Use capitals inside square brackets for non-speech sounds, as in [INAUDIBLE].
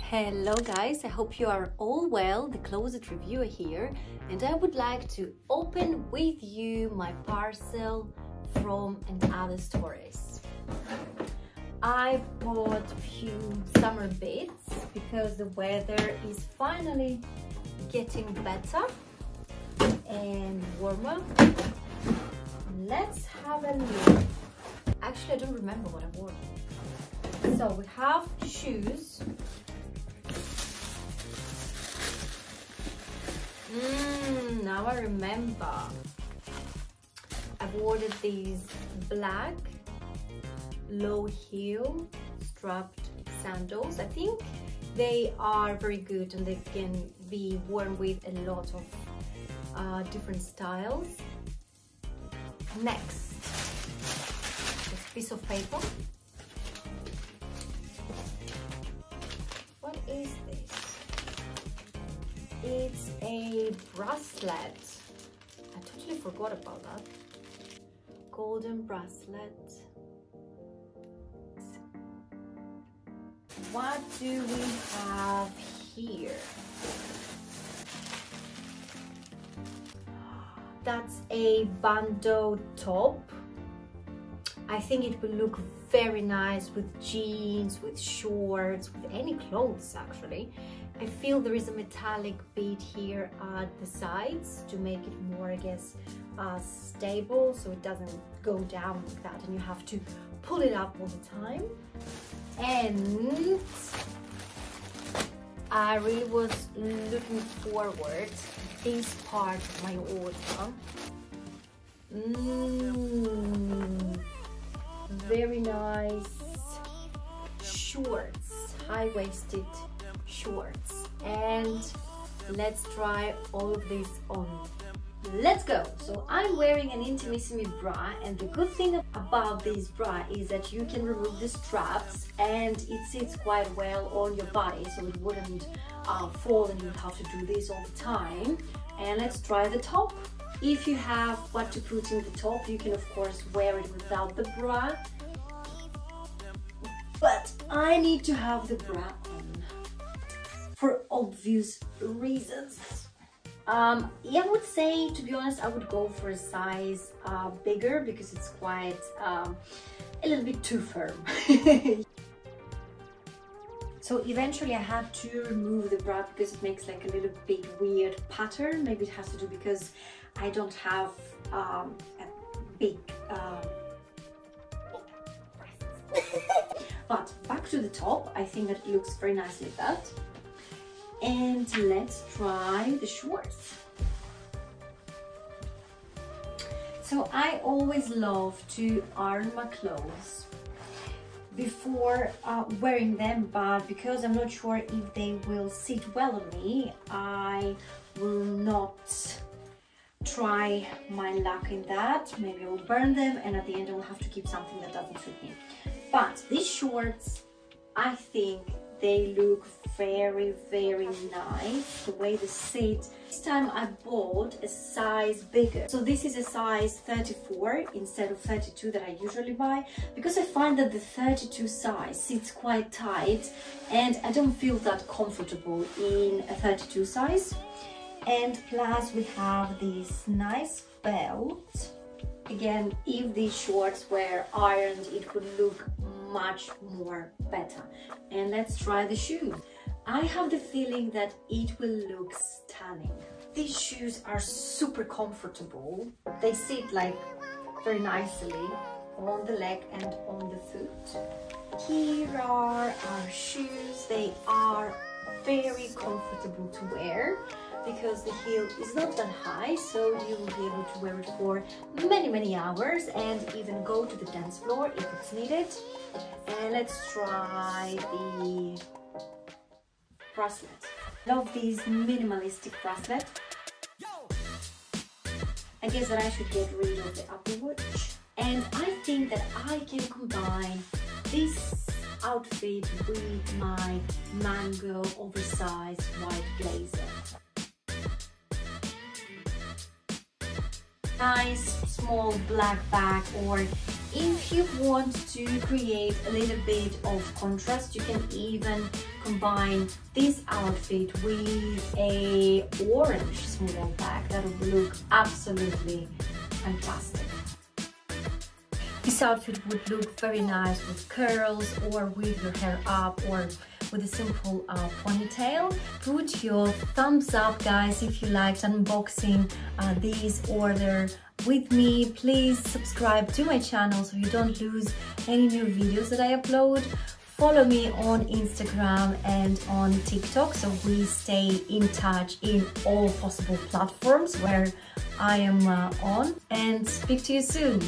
Hello guys, I hope you are all well, the closet reviewer here and I would like to open with you my parcel from & Other Stories. I bought a few summer bits because the weather is finally getting better and warmer. Let's have a look. Actually, I don't remember what I bought. So we have shoes now I remember. I've ordered these black low heel strapped sandals. I think they are very good and they can be worn with a lot of uh, different styles. Next, this piece of paper. A bracelet. I totally forgot about that. Golden bracelet. What do we have here? That's a bandeau top. I think it will look very nice with jeans, with shorts, with any clothes actually. I feel there is a metallic bead here at the sides to make it more, I guess, uh, stable so it doesn't go down like that and you have to pull it up all the time. And I really was looking forward to this part of my order. Mm, very nice shorts, high-waisted shorts. And let's try all of this on. Let's go. So i'm wearing an intimissimi bra and the good thing about this bra is that you can remove the straps and it sits quite well on your body so it wouldn't uh, fall and you would have to do this all the time. And let's try the top if you have what to put in the top you can of course wear it without the bra but I need to have the bra on for obvious reasons. Um, yeah, I would say, to be honest, I would go for a size uh, bigger because it's quite um, a little bit too firm. [LAUGHS] so eventually I had to remove the bra because it makes like a little bit weird pattern. Maybe it has to do because I don't have um, a big um, [LAUGHS] but back to the top, I think that it looks very nice like that and let's try the shorts. So I always love to iron my clothes before uh, wearing them but because I'm not sure if they will sit well on me I will not try my luck in that. Maybe I will burn them and at the end I will have to keep something that doesn't suit me. But these shorts I think they look very very nice the way they sit. This time I bought a size bigger. So this is a size 34 instead of 32 that I usually buy because I find that the 32 size sits quite tight and I don't feel that comfortable in a 32 size and plus we have this nice belt. Again if these shorts were ironed it would look much more better. And let's try the shoes I have the feeling that it will look stunning. These shoes are super comfortable. They sit like very nicely on the leg and on the foot. Here are our shoes. They are very comfortable to wear because the heel is not that high so you will be able to wear it for many many hours and even go to the dance floor if it's needed. And let's try the bracelet. Love these minimalistic bracelet. I guess that I should get rid of the Apple Watch. And I think that I can combine this outfit with my mango oversized white blazer nice small black bag or if you want to create a little bit of contrast, you can even combine this outfit with a orange small pack. That would look absolutely fantastic. This outfit would look very nice with curls or with your hair up or with a simple uh, ponytail. Put your thumbs up guys if you liked unboxing uh, these order with me. Please subscribe to my channel so you don't lose any new videos that I upload. Follow me on Instagram and on TikTok so we stay in touch in all possible platforms where I am uh, on and speak to you soon.